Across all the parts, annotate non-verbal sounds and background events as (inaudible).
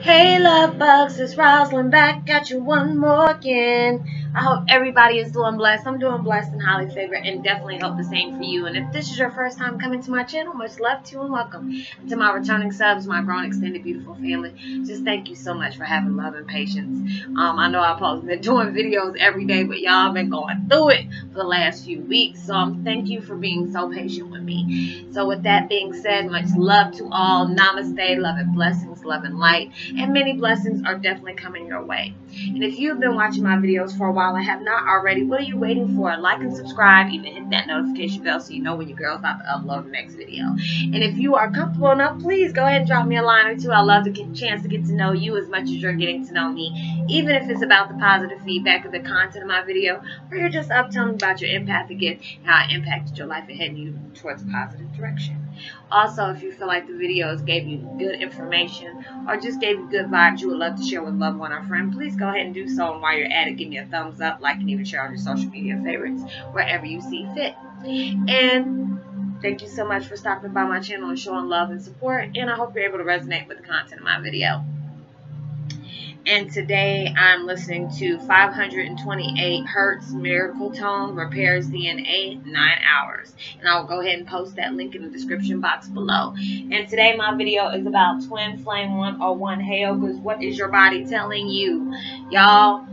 Hey love bugs, it's Roslynn back at you one more again. I hope everybody is doing blessed. I'm doing blessed and highly favored and definitely hope the same for you. And if this is your first time coming to my channel, much love to you and welcome. To my returning subs, my grown extended beautiful family, just thank you so much for having love and patience. Um, I know I've been (laughs) doing videos every day, but y'all been going through it for the last few weeks. So um, thank you for being so patient with me. So with that being said, much love to all. Namaste, love and blessings, love and light and many blessings are definitely coming your way. And if you've been watching my videos for a while and have not already, what are you waiting for? Like and subscribe, even hit that notification bell so you know when your girl's about to upload the next video. And if you are comfortable enough, please go ahead and drop me a line or two. I love to get a chance to get to know you as much as you're getting to know me, even if it's about the positive feedback of the content of my video, or you're just up telling me about your empathic gift, how it impacted your life and heading you towards a positive direction. Also, if you feel like the videos gave you good information or just gave you good vibes you would love to share with loved one or friend, please go ahead and do so. And while you're at it, give me a thumbs up, like, and even share on your social media favorites wherever you see fit. And thank you so much for stopping by my channel and showing love and support. And I hope you're able to resonate with the content of my video and today I'm listening to 528 Hertz Miracle Tone Repairs DNA 9 hours. And I'll go ahead and post that link in the description box below. And today my video is about twin flame 101 hail because what is your body telling you? Y'all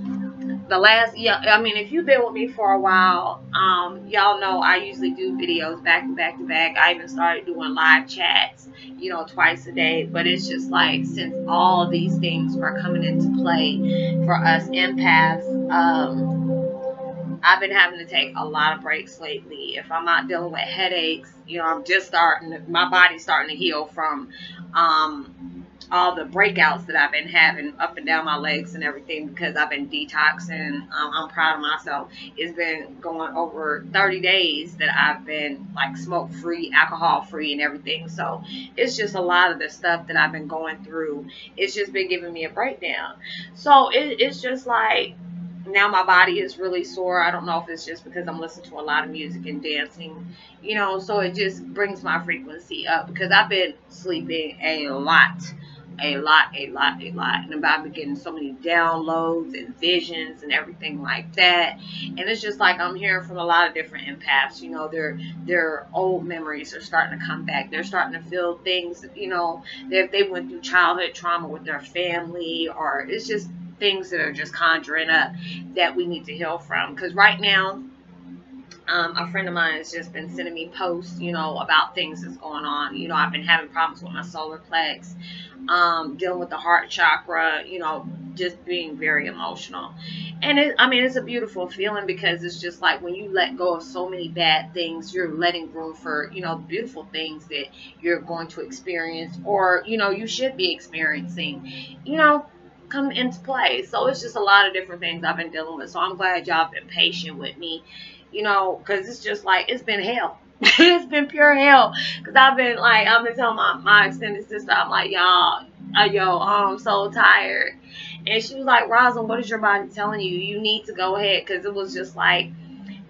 the last yeah i mean if you've been with me for a while um y'all know i usually do videos back to back to back i even started doing live chats you know twice a day but it's just like since all these things are coming into play for us empaths um I've been having to take a lot of breaks lately. If I'm not dealing with headaches, you know, I'm just starting, my body's starting to heal from um, all the breakouts that I've been having up and down my legs and everything because I've been detoxing. Um, I'm proud of myself. It's been going over 30 days that I've been like smoke free, alcohol free, and everything. So it's just a lot of the stuff that I've been going through. It's just been giving me a breakdown. So it, it's just like now my body is really sore. I don't know if it's just because I'm listening to a lot of music and dancing, you know, so it just brings my frequency up because I've been sleeping a lot a lot, a lot, a lot. And I've been getting so many downloads and visions and everything like that. And it's just like I'm hearing from a lot of different empaths. You know, their their old memories are starting to come back. They're starting to feel things. You know, if they went through childhood trauma with their family, or it's just things that are just conjuring up that we need to heal from. Because right now um, a friend of mine has just been sending me posts, you know, about things that's going on. You know, I've been having problems with my solar plex, um, dealing with the heart chakra, you know, just being very emotional. And it, I mean, it's a beautiful feeling because it's just like when you let go of so many bad things, you're letting room for, you know, beautiful things that you're going to experience or, you know, you should be experiencing, you know, come into play. So it's just a lot of different things I've been dealing with. So I'm glad y'all been patient with me you know, because it's just like, it's been hell. (laughs) it's been pure hell. Because I've been like, I've been telling my, my extended sister, I'm like, y'all, uh, yo, I'm so tired. And she was like, Rosalind, what is your body telling you? You need to go ahead. Because it was just like,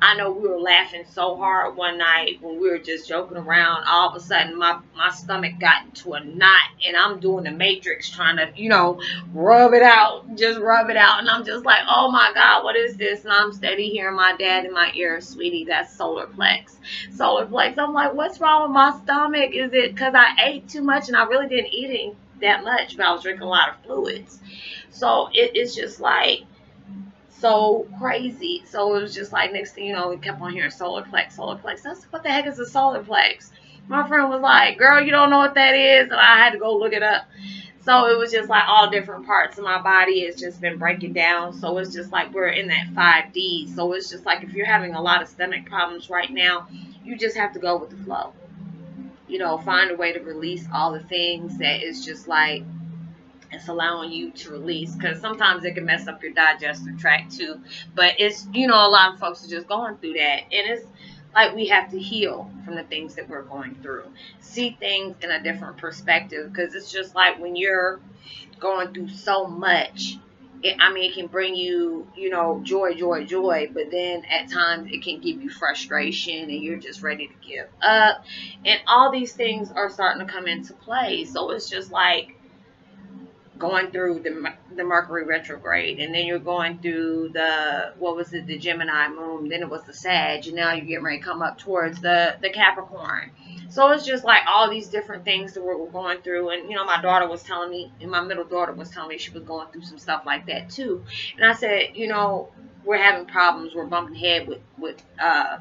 I know we were laughing so hard one night when we were just joking around. All of a sudden, my, my stomach got into a knot, and I'm doing the matrix trying to, you know, rub it out, just rub it out. And I'm just like, oh my God, what is this? And I'm steady hearing my dad in my ear, sweetie, that's solar plex. Solar plex. I'm like, what's wrong with my stomach? Is it because I ate too much? And I really didn't eat that much, but I was drinking a lot of fluids. So it, it's just like, so crazy. So it was just like next thing you know, we kept on hearing solar plex, solar plex. That's what the heck is a solar plex? My friend was like, "Girl, you don't know what that is," and I had to go look it up. So it was just like all different parts of my body has just been breaking down. So it's just like we're in that 5D. So it's just like if you're having a lot of stomach problems right now, you just have to go with the flow. You know, find a way to release all the things that is just like it's allowing you to release because sometimes it can mess up your digestive tract too but it's you know a lot of folks are just going through that and it's like we have to heal from the things that we're going through see things in a different perspective because it's just like when you're going through so much it, I mean, it can bring you, you know, joy, joy, joy, but then at times it can give you frustration and you're just ready to give up. And all these things are starting to come into play. So it's just like, going through the the Mercury retrograde, and then you're going through the what was it, the Gemini moon, then it was the Sag, and now you're getting ready to come up towards the the Capricorn. So it's just like all these different things that we're going through, and you know, my daughter was telling me, and my middle daughter was telling me she was going through some stuff like that too, and I said, you know, we're having problems, we're bumping head with with uh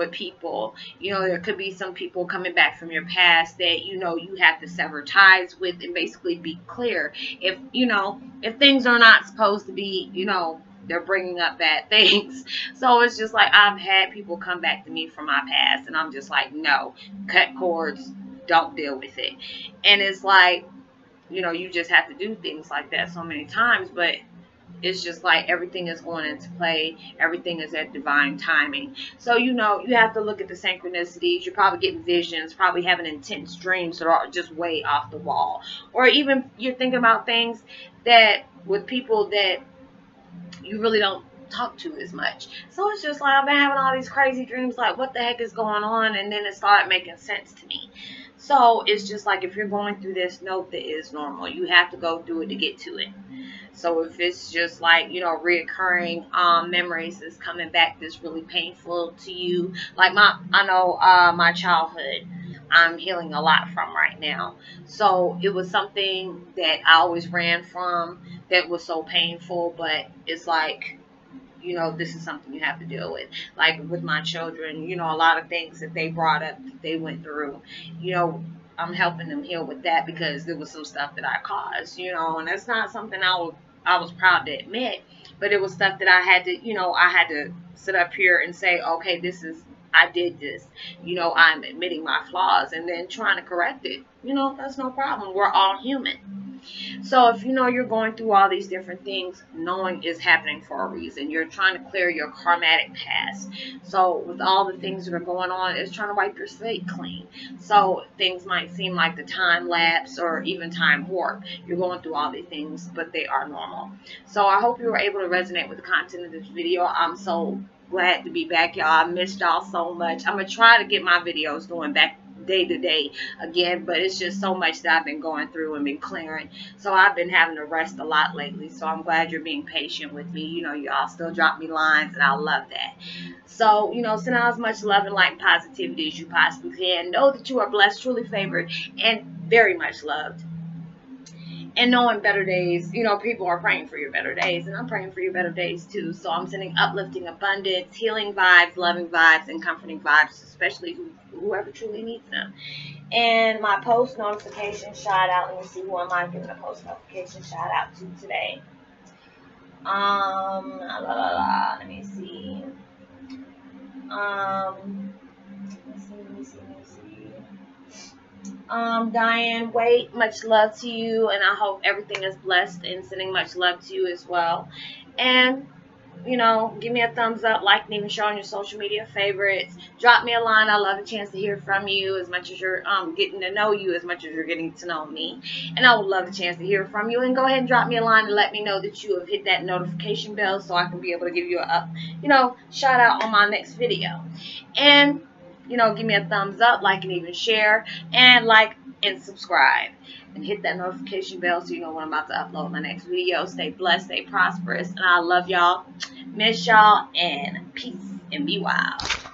with people. You know, there could be some people coming back from your past that, you know, you have to sever ties with and basically be clear. If, you know, if things are not supposed to be, you know, they're bringing up bad (laughs) things. So it's just like I've had people come back to me from my past and I'm just like, no, cut cords, don't deal with it. And it's like, you know, you just have to do things like that so many times, but it's just like everything is going into play. Everything is at divine timing. So, you know, you have to look at the synchronicities. You're probably getting visions, probably having intense dreams that are just way off the wall. Or even you're thinking about things that with people that you really don't talk to as much. So it's just like I've been having all these crazy dreams like what the heck is going on and then it started making sense to me. So it's just like if you're going through this, note that is normal. You have to go through it to get to it. So if it's just like, you know, reoccurring um, memories is coming back that's really painful to you. Like my, I know uh, my childhood, I'm healing a lot from right now. So it was something that I always ran from that was so painful, but it's like, you know, this is something you have to deal with. Like with my children, you know, a lot of things that they brought up, that they went through, you know, I'm helping them heal with that because there was some stuff that I caused, you know, and that's not something I was I was proud to admit, but it was stuff that I had to, you know, I had to sit up here and say, okay, this is I did this. You know, I'm admitting my flaws and then trying to correct it. You know, that's no problem. We're all human. So if you know you're going through all these different things, knowing is happening for a reason. You're trying to clear your karmatic past. So with all the things that are going on, it's trying to wipe your slate clean. So things might seem like the time lapse or even time warp. You're going through all these things, but they are normal. So I hope you were able to resonate with the content of this video. I'm so glad to be back, y'all. I missed y'all so much. I'm going to try to get my videos going back day to day again, but it's just so much that I've been going through and been clearing. So I've been having to rest a lot lately. So I'm glad you're being patient with me. You know, y'all still drop me lines, and I love that. So, you know, send out as much love and light and positivity as you possibly can. Know that you are blessed, truly favored, and very much loved and knowing better days, you know, people are praying for your better days, and I'm praying for your better days too. So I'm sending uplifting abundance, healing vibes, loving vibes, and comforting vibes, especially who, whoever truly needs them. And my post notification shout out. Let me see who am I giving a post notification shout out to today. Um, la la la. Let me see. Um, let me see. Let me see. Let me see. Um, Diane, wait, much love to you, and I hope everything is blessed and sending much love to you as well. And, you know, give me a thumbs up, like, and even show on your social media favorites. Drop me a line. I love a chance to hear from you as much as you're um, getting to know you, as much as you're getting to know me. And I would love a chance to hear from you. And go ahead and drop me a line and let me know that you have hit that notification bell so I can be able to give you a, you know, shout out on my next video. And you know, give me a thumbs up, like and even share, and like and subscribe. And hit that notification bell so you know when I'm about to upload my next video. Stay blessed, stay prosperous, and I love y'all. Miss y'all, and peace, and be wild.